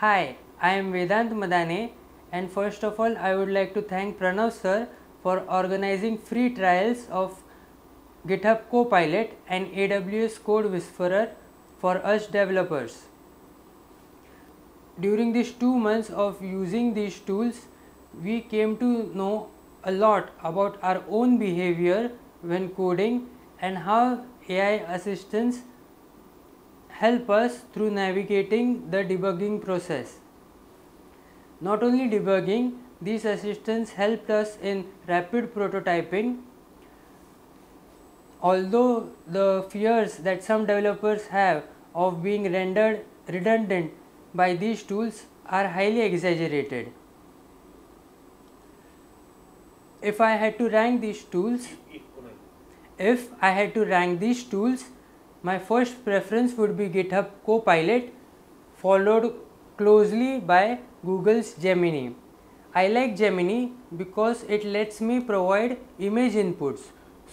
Hi, I am Vedant Madane and first of all I would like to thank Pranav sir for organizing free trials of GitHub Copilot and AWS Code Whisperer for us developers. During these two months of using these tools, we came to know a lot about our own behavior when coding and how AI assistants help us through navigating the debugging process. Not only debugging, these assistants helped us in rapid prototyping. Although the fears that some developers have of being rendered redundant by these tools are highly exaggerated. If I had to rank these tools, if I had to rank these tools, my first preference would be GitHub Copilot followed closely by Google's Gemini. I like Gemini because it lets me provide image inputs.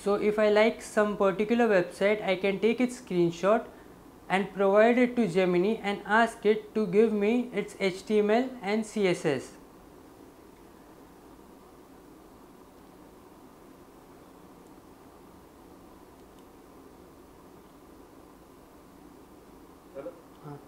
So if I like some particular website, I can take its screenshot and provide it to Gemini and ask it to give me its HTML and CSS. 嗯。